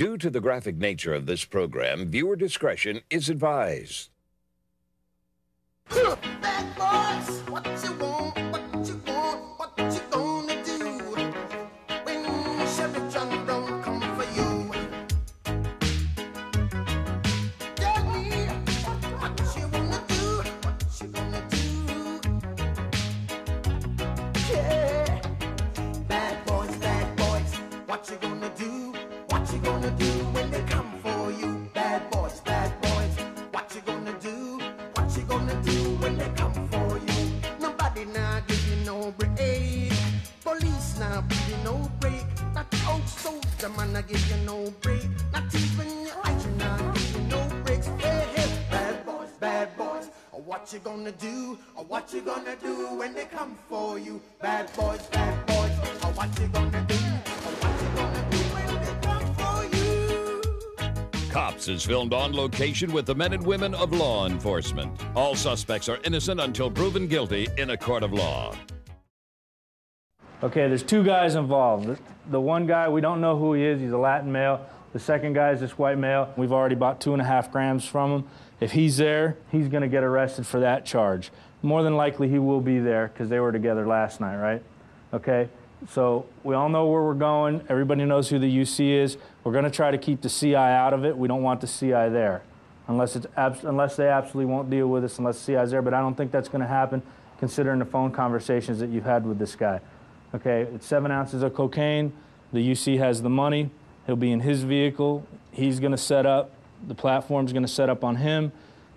Due to the graphic nature of this program, viewer discretion is advised. Bad boys, what you want, soldier man I give you no break. Not even your eyes now give you no breaks. Hey, hey, bad boys, bad boys. Or What you gonna do? Or what you gonna do when they come for you? Bad boys, bad boys. Or what you gonna do? Or what you gonna do when they come for you? Cops is filmed on location with the men and women of law enforcement. All suspects are innocent until proven guilty in a court of law. Okay, there's two guys involved. The, one guy, we don't know who he is. He's a Latin male. The second guy is this white male. We've already bought two and a half grams from him. If he's there, he's going to get arrested for that charge. More than likely, he will be there because they were together last night, right? Okay, so we all know where we're going. Everybody knows who the UC is. We're going to try to keep the CI out of it. We don't want the CI there, unless it's unless they absolutely won't deal with us, unless the is there. But I don't think that's going to happen, considering the phone conversations that you've had with this guy. Okay, it's seven ounces of cocaine. The UC has the money. He'll be in his vehicle. He's going to set up. The platform's going to set up on him.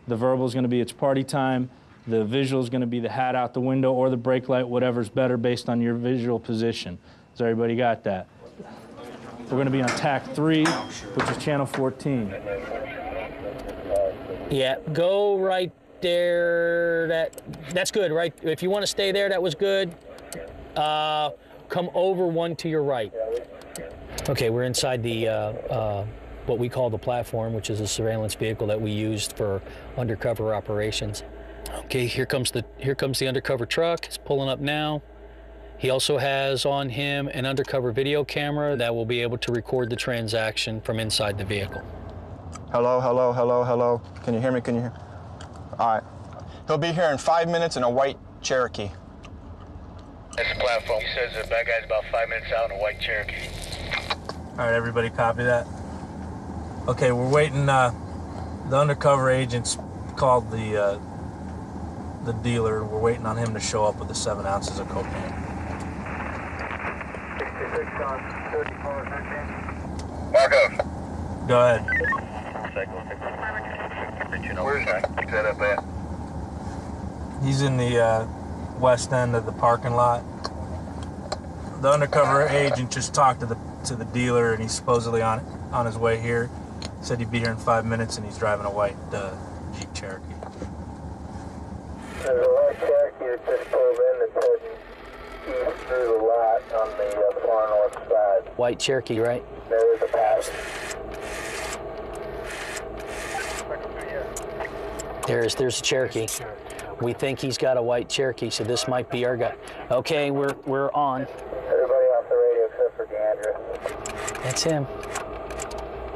The verbal is going to be it's party time. The visual is going to be the hat out the window or the brake light, whatever's better based on your visual position. Has everybody got that? We're going to be on TAC 3, which is channel 14. Yeah, go right there. That that's good, right? If you want to stay there, that was good. Uh, come over one to your right. Okay, we're inside the uh, uh, what we call the platform, which is a surveillance vehicle that we used for undercover operations. Okay, here comes the here comes the undercover truck. It's pulling up now. He also has on him an undercover video camera that will be able to record the transaction from inside the vehicle. Hello, hello, hello, hello. Can you hear me? Can you hear? All right. He'll be here in five minutes in a white Cherokee. That's the platform. He says the bad guy's about five minutes out in a white Cherokee. All right, everybody copy that? Okay, we're waiting. Uh, the undercover agent's called the uh, the dealer. We're waiting on him to show up with the seven ounces of cocaine. 66 on 34, 13. Marco. Go ahead. Where's he set up at? He's in the uh, west end of the parking lot. The undercover agent just talked to the to the dealer, and he's supposedly on on his way here. Said he'd be here in five minutes, and he's driving a white uh, Jeep Cherokee. There's a white Cherokee that just pulled in that's heading east through the lot on the uh, far north side. White Cherokee, right? There is a pass. There's there's a Cherokee. We think he's got a white Cherokee, so this might be our guy. Okay, we're we're on. Everybody off the radio except for Deandra. That's him.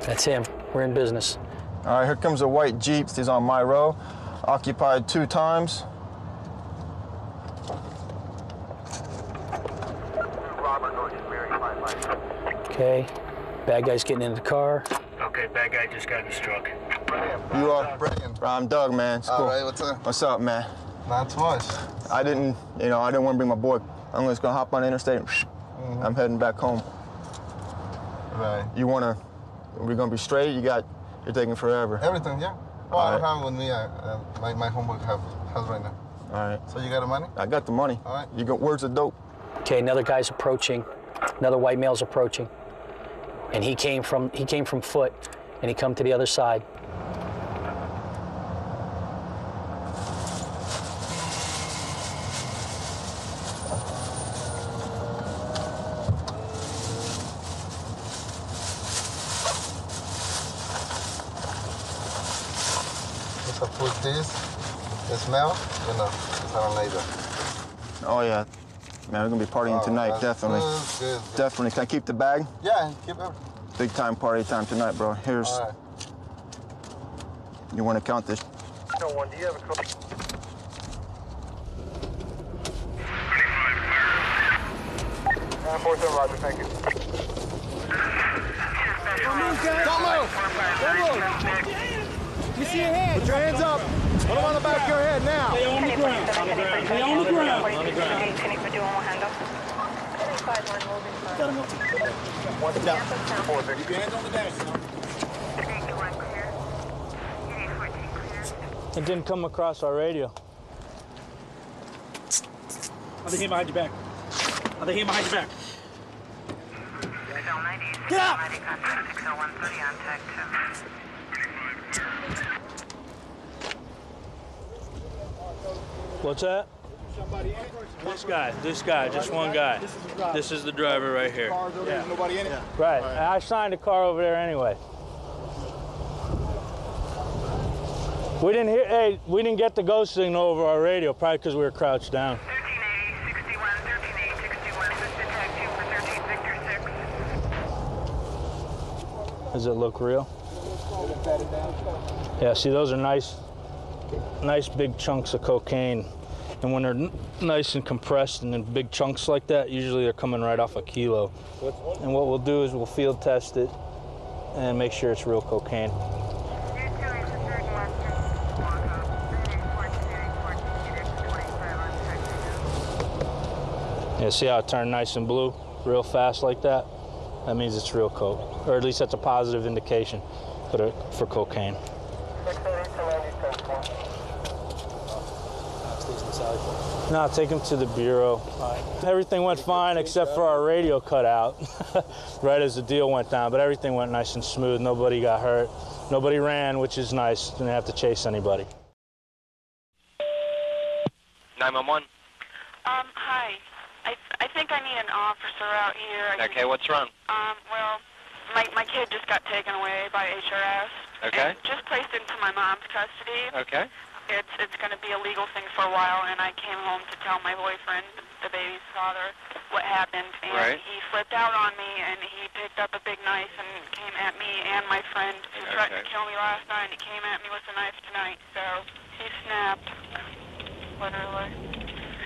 That's him. We're in business. All right, here comes a white Jeep. He's on my row. Occupied two times. Robert North Mary 55. Okay. Bad guy's getting in the car. Okay, bad guy just got in his truck. You are? Brian. I'm Doug, man. It's All cool. right, what's up? What's up, man? Not too much. I didn't, you know, I didn't want to bring my boy. I'm just gonna hop on the interstate. Mm-hmm. I'm heading back home. Right. You wanna? We're gonna be straight. You got? You're taking forever. Everything, yeah. Well, All I right. have with me. I, uh, my my homework have has right now. All right. So you got the money? I got the money. All right. You got? Where's the dope? Okay, another guy's approaching. Another white male's approaching. And he came from he came from foot and he come to the other side. If I put this, the smell, you know, it's on later. Oh yeah, man, we're gonna be partying Oh, tonight. that's Definitely. Good, good, good. Definitely. Can I keep the bag? Yeah, keep it. Big time party time tonight, bro. Here's. All right. You want to count this? No one, do you have a code? Nine four seven, Roger. Thank you. Put your hands up. Put them on the back of your head now. Stay on the ground. Stay on the ground. On the ground. What's up? Keep your hands on the dash. It didn't come across our radio. Are they here behind your back? Are they here behind your back? Get up! What's that? This guy, this guy, just one guy. This is the driver right here. There's nobody in it? Right. I signed a car over there anyway. We didn't hear. Hey, we didn't get the ghost signal over our radio, probably because we were crouched down. 13A, 61, 13A, 61, assisted tag 2 for 13 Does it look real? Yeah. See, those are nice, nice big chunks of cocaine, and when they're nice and compressed and in big chunks like that, usually they're coming right off a kilo. And what we'll do is we'll field test it and make sure it's real cocaine. Yeah, see how it turned nice and blue real fast like that? That means it's real coke, or at least that's a positive indication for, the, for cocaine. No, take him to the bureau. Everything went fine except for our radio cut out right as the deal went down, but everything went nice and smooth. Nobody got hurt. Nobody ran, which is nice. Didn't have to chase anybody. 911. Um, hi. I, I think I need an officer out here. I Okay, what's wrong? Um, well, my, my kid just got taken away by HRS. Okay. And just placed into my mom's custody. Okay. It's it's going to be a legal thing for a while, and I came home to tell my boyfriend, the baby's father, what happened. And Right. he flipped out on me, and he picked up a big knife and came at me and my friend who threatened to kill me last night. And he came at me with a knife tonight, so he snapped, literally.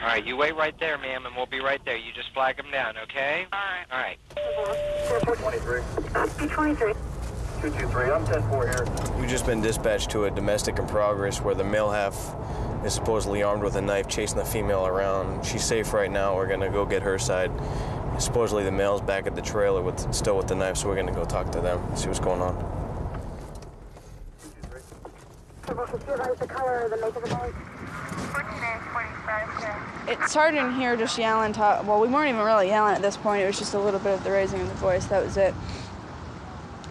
All right, you wait right there, ma'am, and we'll be right there. You just flag him down, okay? All right. All right. 23. 23. 223, I'm 10 4 here. We've just been dispatched to a domestic in progress where the male half is supposedly armed with a knife chasing the female around. She's safe right now. We're gonna go get her side. Supposedly the male's back at the trailer with still with the knife, so we're gonna go talk to them, see what's going on. the color or the make of the bike? 14A, 45, yeah. It started in here just yelling. Talk, well, we weren't even really yelling at this point. It was just a little bit of the raising of the voice. That was it.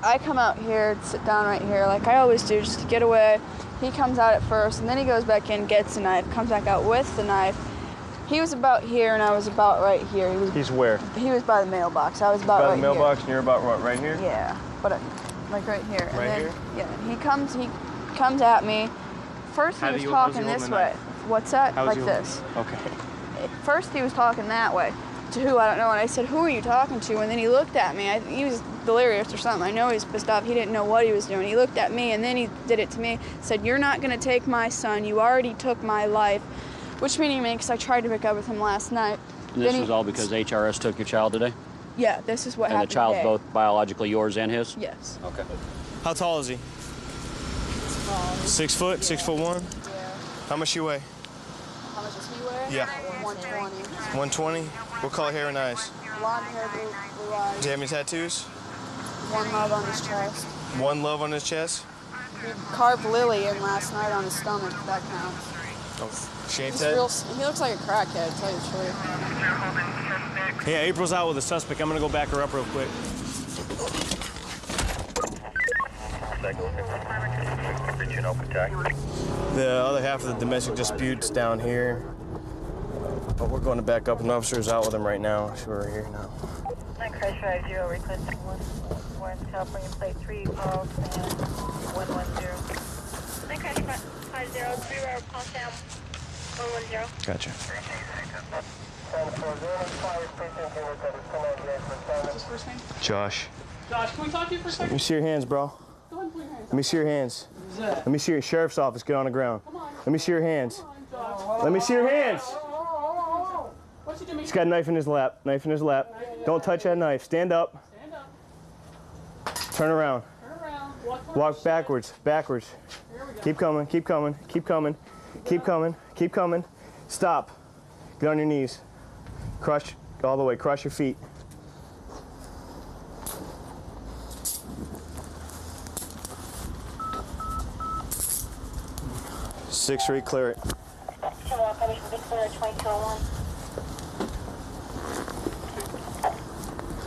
I come out here, sit down right here, like I always do, just to get away. He comes out at first, and then he goes back in, gets the knife, comes back out with the knife. He was about here, and I was about right here. He was. He's where? He was by the mailbox. I was about By right the mailbox, and you're about what, right here? here. Yeah, but uh, like right here. And Right then, here? Yeah. He comes. He comes at me. First, he How was you- talking this way. knife? What's that? How's like this. Okay. First he was talking that way to who I don't know, and I said, "Who are you talking to?" And then he looked at me. I, he was delirious or something. I know he was pissed off. He didn't know what he was doing. He looked at me, and then he did it to me. Said, "You're not gonna take my son. You already took my life," which made me because I tried to pick up with him last night. And this he- was all because HRS took your child today? Yeah, this is what and the happened. child's today. both biologically yours and his? Yes. Okay. How tall is he? Six foot, six foot one. Yeah. How much you weigh? How much does he weigh? Yeah. 120. 120. What color hair and eyes? Blonde hair, blue, blue eyes. Does he have any tattoos? One love on his chest. One love on his chest. He carved Lily in last night on his stomach. if That counts. Oh, shaved He's head. real, he looks like a crackhead, to tell you the truth. Yeah, April's out with a suspect. I'm gonna go back her up real quick. The other half of the domestic dispute's down here. But we're going to back up. An officer's out with him right now. So we're here now. Nine Crash 50, requesting one, one California plate 3, calls and 110. Nine Crash 50, three hour call down, 110. Gotcha. What's his first name? Josh. Josh, can we talk to you for a second? Let me see your hands, bro. Go ahead and put your hands Let me see your hands. Let me see your sheriff's office. Get on the ground. Let me see your hands. Let me see your hands. What's he doing? He's got a knife in his lap. Knife in his lap. Don't touch that knife. Stand up. Stand up. Turn around. Turn around. Walk Walk backwards. Backwards. Here we go. Keep coming. Keep coming. Keep coming. Keep coming. Keep coming. Stop. Get on your knees. Crush all the way. Crush your feet. Six three, clear it.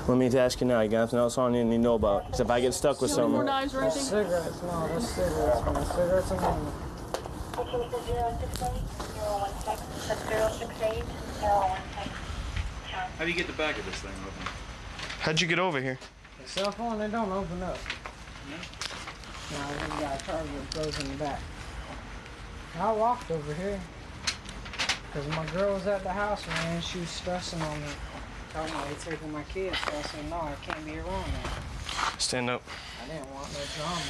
Let me ask you now. You got nothing else on you and you know about? Because if I get stuck with Any more something, knives or anything? Cigarettes, no, that's cigarettes, man. Cigarettes and money. How do you get the back of this thing open? how'd you get over here? The cell phone, they don't open up. No, I just got a charger that goes in the back. I walked over here. Because my girl was at the house, man, and she was stressing on me. Told me they taking my kids, so I said, no, I can't be around that. Stand up. I didn't want no drama.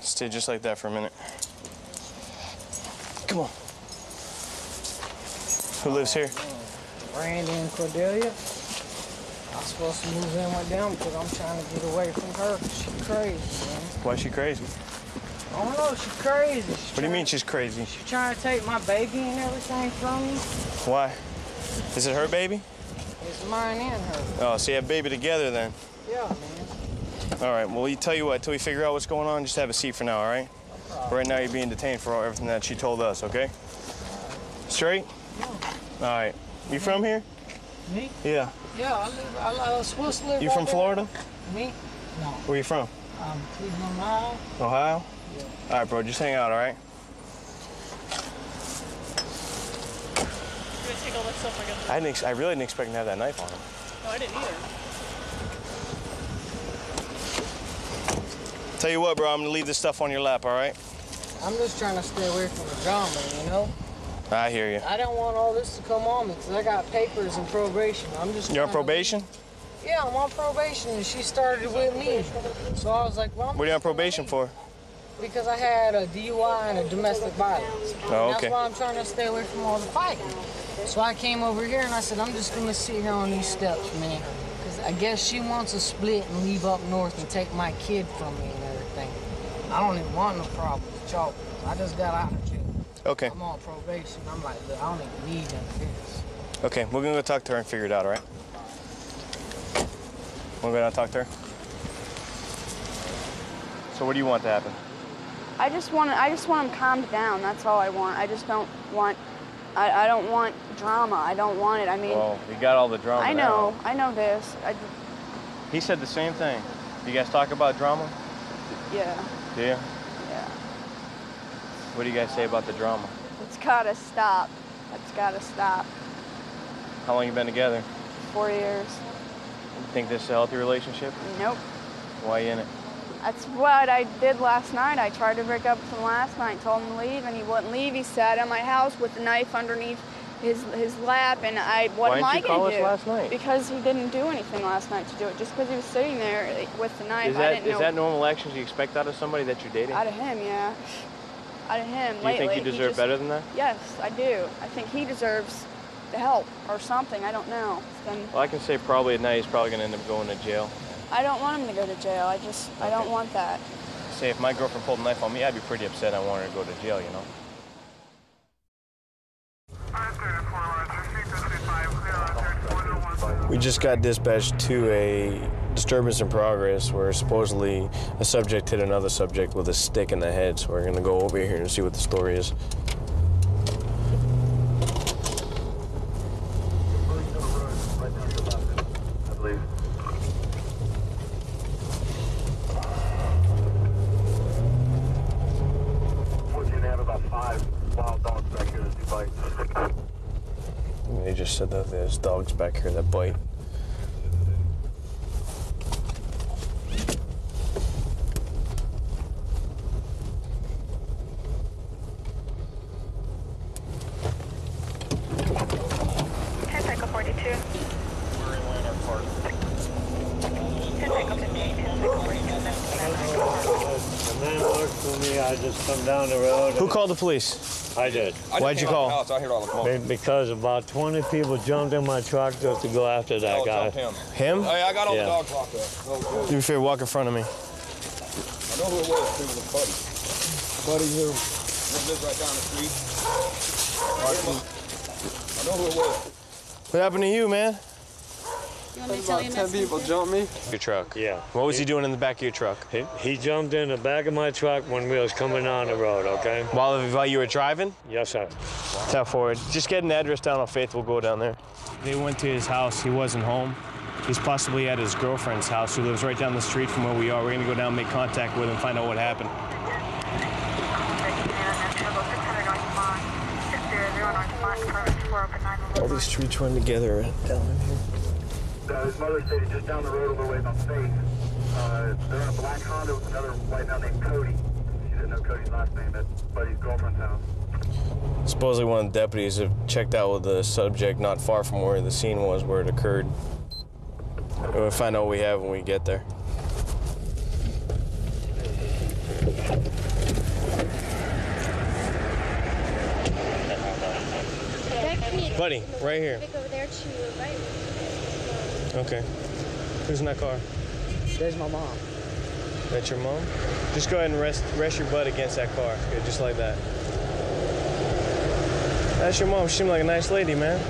Stay just like that for a minute. Come on. Who lives here? Randy and Cordelia. I'm supposed to move in with them because I'm trying to get away from her. She crazy, man. Why is she crazy? I don't know, she crazy. She What do you mean she's crazy? She trying to take my baby and everything from me. Why? Is it her baby? It's mine and her. Oh, so you have baby together then. Yeah, man. All right, well, you tell you what, till we figure out what's going on, just have a seat for now, all right? Right now, you're being detained for all, everything that she told us, okay? Straight? All right. You from here? Me? Yeah. Yeah, I live. I, I was supposed to live. You right from there. Florida? Me? No. Where you from? Um, Cleveland, Ohio. Ohio? Yeah. All right, bro, just hang out, all right? You gonna take all that stuff I got? I, didn't ex- I really didn't expect him to have that knife on him. No, I didn't either. Tell you what, bro, I'm gonna leave this stuff on your lap, all right? I'm just trying to stay away from the drama, you know. I hear you. I don't want all this to come on me because I got papers and probation. I'm just. You're on trying to- probation? Yeah, I'm on probation, and she started with me. So I was like, well, I'm What are you on probation for? because I had a DUI and a domestic violence. Oh, And okay. That's why I'm trying to stay away from all the fighting. So I came over here and I said, I'm just gonna sit here on these steps, man. Because I guess she wants to split and leave up north and take my kid from me and everything. I don't even want no problems, with y'all. I just got out of jail. Okay. I'm on probation. I'm like, look, I don't even need none of this. Okay, we're gonna go talk to her and figure it out, all right? We're gonna talk to her. So what do you want to happen? I just want I just want him calmed down. That's all I want. I just don't want I, I don't want drama. I don't want it. I mean, Well, we got all the drama I now. know. I know this. I, He said the same thing. You guys talk about drama? yeah. Do you? Yeah. What do you guys say about the drama? It's gotta stop. It's gotta stop. How long you been together? Four years. You think this is a healthy relationship? Nope. Why you in it? That's what I did last night. I tried to break up with him last night, told him to leave, and he wouldn't leave. He sat at my house with the knife underneath his his lap, and I what Why am I you call gonna us do? last night? Because he didn't do anything last night to do it. Just because he was sitting there like, with the knife, Is I that didn't is know. that normal actions you expect out of somebody that you're dating? Out of him, yeah. Out of him. Do you lately, think you he deserve just- better than that? Yes, I do. I think he deserves the help or something. I don't know. Then Well, I can say probably at night he's probably gonna end up going to jail. I don't want him to go to jail. I just I don't want that. Say if my girlfriend pulled a knife on me, I'd be pretty upset. I want her to go to jail, you know. We just got dispatched to a disturbance in progress where supposedly a subject hit another subject with a stick in the head. So we're gonna go over here and see what the story is. They just said that there's dogs back here that bite. Ten Cycle 42. We're in Lanark Park. me. I just come down the road. Who called the police? I did. Why'd you call? I heard all the Be- Because about 20 people jumped in my truck just to go after that oh, guy. Him? him? Hey, I got all the Yeah. dogs locked up. Do me a favor, walk in front of me. I know who it was. It was a buddy. Buddy who lives right down the street. I know who it was. What happened to you, man? About 10 people jumped me. Your truck. Yeah. What was he doing in the back of your truck? He, he jumped in the back of my truck when we was coming down the road, okay? While, while you were driving? Yes, sir. Tap forward. Just get an address down on Faith. We'll go down there. They went to his house. He wasn't home. He's possibly at his girlfriend's house, who lives right down the street from where we are. We're gonna go down, and make contact with him, find out what happened. All these streets run together down in here. Uh, his mother said he's just down the road a little ways on Faith. Uh, they're in a black Honda with another white man named Cody. She didn't know Cody's last name at Buddy's girlfriend's house. Supposedly one of the deputies have checked out with the subject not far from where the scene was, where it occurred. We'll find out what we have when we get there. Buddy, right here. over there to right. Okay. Who's in that car? There's my mom. That's your mom? Just go ahead and rest rest your butt against that car. Yeah, just like that. That's your mom. She seemed like a nice lady, man.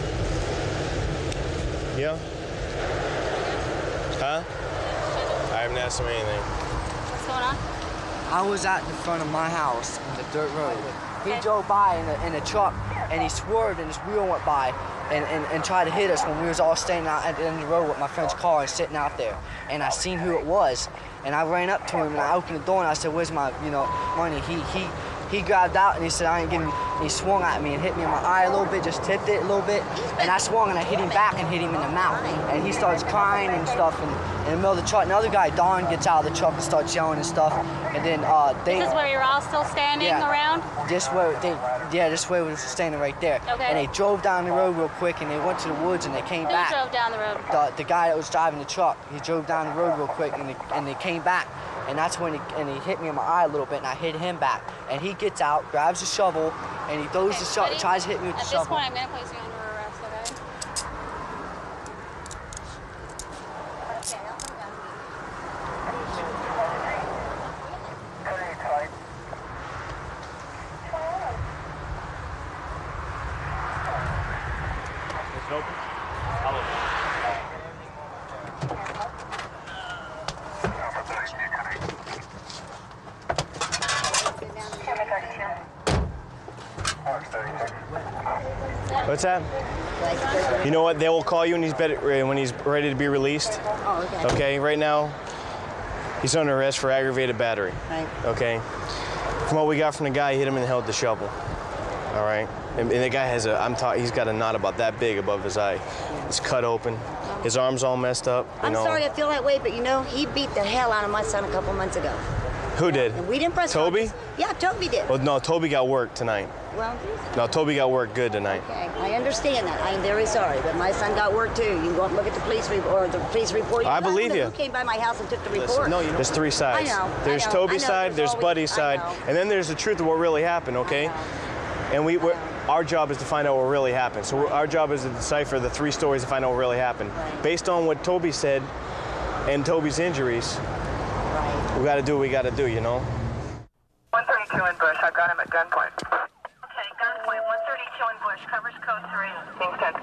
Yeah? Huh? I haven't asked him anything. What's going on? I was at the front of my house on the dirt road. He drove by in a, in a truck and he swerved and his wheel went by and, and, and tried to hit us when we was all standing out at the end of the road with my friend's car and sitting out there. And I seen who it was and I ran up to him and I opened the door and I said, where's my, you know, money? He, he, he grabbed out and he said, I ain't giving, he swung at me and hit me in my eye a little bit, just tipped it a little bit. And I swung and I hit him back and hit him in the mouth. And he starts crying and stuff. And in the middle of the truck, another guy, Don, gets out of the truck and starts yelling and stuff. And then uh, they. This is where you're all still standing Yeah. around? This way, they, yeah, this way was standing right there. Okay. And they drove down the road real quick, and they went to the woods, and they came Who back. drove down the road? The, the guy that was driving the truck, he drove down the road real quick, and they, and they came back, and that's when he and he hit me in my eye a little bit, and I hit him back. And he gets out, grabs the shovel, and he throws the shovel, tries to hit me with the At this shovel. point, I'm going to place you under arrest, okay? It's open. What's that? You know what? They will call you when he's better, uh, when he's ready to be released. Oh, okay. Okay. Right now, he's under arrest for aggravated battery. Right. Okay. From what we got from the guy, he hit him in the head with the shovel. All right. And, and the guy has a. I'm talking. He's got a knot about that big above his eye. It's cut open. His arm's all messed up. You I'm know. sorry I feel that way, but you know, he beat the hell out of my son a couple months ago. Who did? And we didn't press Toby? charges. Yeah, Toby did. Well, no. Toby got work tonight. Well, No, Toby got work good tonight. okay, I understand that. I'm very sorry, but my son got work too. You can go up and look at the police report, or the police report. I You don't believe know you. Who came by my house and took the report? No, you. There's three sides. I know. There's I know, Toby's I know, side, there's always- Buddy's side, and then there's the truth of what really happened, okay? And we, we're, our job is to find out what really happened. So we're- our job is to decipher the three stories to find out what really happened. Based on what Toby said and Toby's injuries, we got to do what we got to do, you know? 132 in Bush. I've got him at gunpoint. Okay, gunpoint 132 in Bush. Covers code 3. Being sent.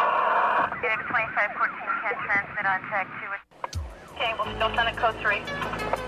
Unit 2514 can transmit on tag 2. Okay, we'll still send it code 3.